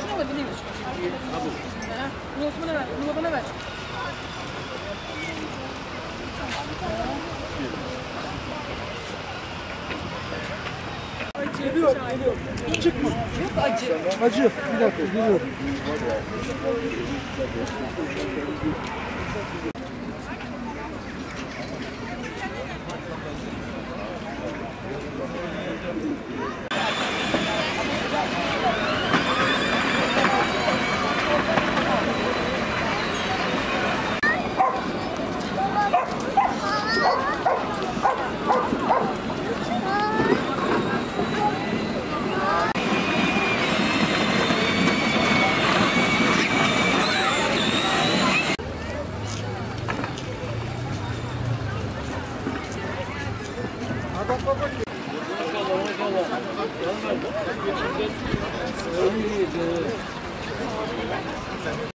Şunu alabilir miyim? Bunu bana ver, bunu bana ver. Geliyor, geliyor. Çıkma. Çok acı. Acı. Bir dakika, geliyor. Adam baba